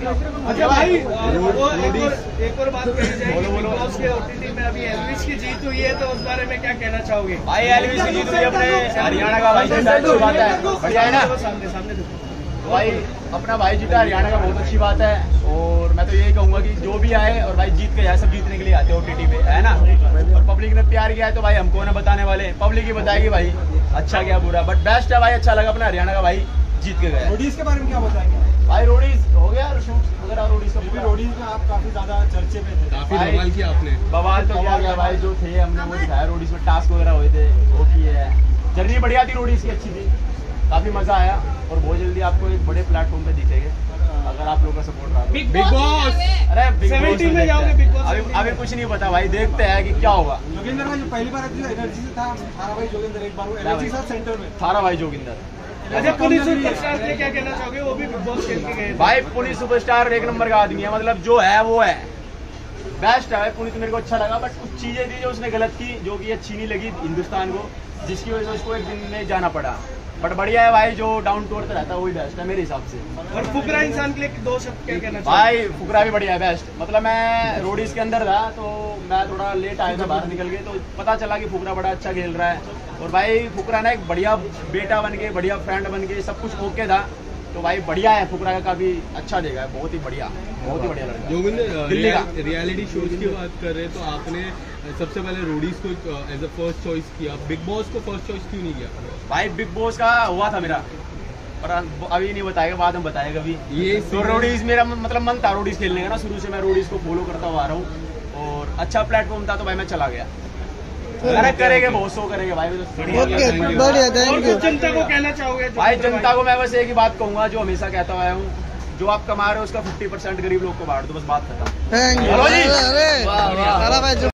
अच्छा भाई वो एक और एक और बात कही जाए बिग बॉस के ओटीटी में अभी एलविस की जीत हुई है तो उस बारे में क्या कहना चाहोगे? भाई एलविस की जीत हुई अपने हरियाणा का भाई जीता अच्छी बात है। बढ़िया है ना? सामने सामने तो भाई अपना भाई जीता हरियाणा का बहुत अच्छी बात है। और मैं तो यही कहूँगा कि जो भी आए और भाई जीत के जाए सब जीतने के लिए आते हैं ओटीटी पे है ना? और पब्लिक ने प्यार किया है तो भाई हमको ना बताने वाले। पब्लिक ही बताएगी भाई अच्छा क्या बुरा। बट बेस्ट है भाई अच्छा लगा अपना हरियाणा का भाई। जीत के गए। रोडीज के बारे में क्या बताएँगे? भाई रोडीज हो गया शूट वगैरह रोडीज का रोडीज में आप काफ़ी ज़्यादा चर्चे में थे काफ़ी बवाल किया आपने। बवाल तो क्या गया भाई जो थे हमने वो दिखाया रोडीज में टास्क वगैरह हुए थे वो किए है। जर्नी बढ़िया थी रोडीज की अच्छी थी। काफ़ी मज़ा आया और बहुत जल्दी आपको एक बड़े प्लेटफॉर्म पे दिखेंगे अगर आप लोगों का सपोर्ट रहा तो। बिग बिग बॉस अरे 17 में जाओगे अभी अभी कुछ नहीं पता भाई देखते हैं कि क्या होगा। जोगिंदर भाई जो पहली बार एनर्जी से था थारा भाई जोगिंदर एक बार वो एनर्जी। सेंटर में। थारा भाई जोगिंदर। अच्छा पुलिस सुपरस्टार से क्या कहना चाहोगे? वो भी बिग बॉस खेल के गए भाई, पुलिस सुपरस्टार एक नंबर का आदमी है मतलब जो है वो है। बेस्ट है, पुलिस मेरे को अच्छा लगा बट कुछ चीज़ें थी जो उसने गलत की, जो की अच्छी नहीं लगी हिंदुस्तान को, जिसकी वजह से उसको एक दिन में जाना पड़ा। बट बढ़िया है भाई जो डाउन टू अर्थ रहता है वही बेस्ट है मेरे हिसाब से। और फुकरा इंसान के लिए दो शब्द क्या कहना चाहिए? भाई फुकरा भी बढ़िया है बेस्ट मतलब मैं रोडीज के अंदर था तो मैं थोड़ा लेट आया था बाहर निकल के तो पता चला कि फुकरा बड़ा अच्छा खेल रहा है। और भाई फुकरा ना एक बढ़िया बेटा बन के बढ़िया फ्रेंड बन के सब कुछ ओके था। तो भाई बढ़िया है फुकरा का काफ़ी अच्छा देगा बहुत ही बढ़िया बहुत ही बढ़िया लड़का। जोगिंदर रियलिटी शोज़ की बात कर रहे हैं तो आपने सबसे पहले रोडीज को एज अ फ़र्स्ट चॉइस किया। बिग बॉस को फ़र्स्ट चॉइस क्यों नहीं किया? भाई बिग बॉस का हुआ था मेरा। पर अभी नहीं बताएगा बाद में बताएगा अभी। ये तो रोडीज मेरा मतलब मन था रोडीज खेलने का ना शुरू से मैं रोडीज को फॉलो करता हुआ आ रहा हूँ। और अच्छा प्लेटफॉर्म था तो भाई मैं चला गया। अरे करेंगे बहुत शो करेंगे भाई बढ़िया, तो. बढ़िया और थैंक यू जनता को कहना चाहोगे भाई जनता को मैं बस एक ही बात कहूँगा जो हमेशा कहता हुआ हूँ जो आप कमा रहे हो उसका 50 परसेंट गरीब लोग को बांट दो बस बात खत्म। Thank you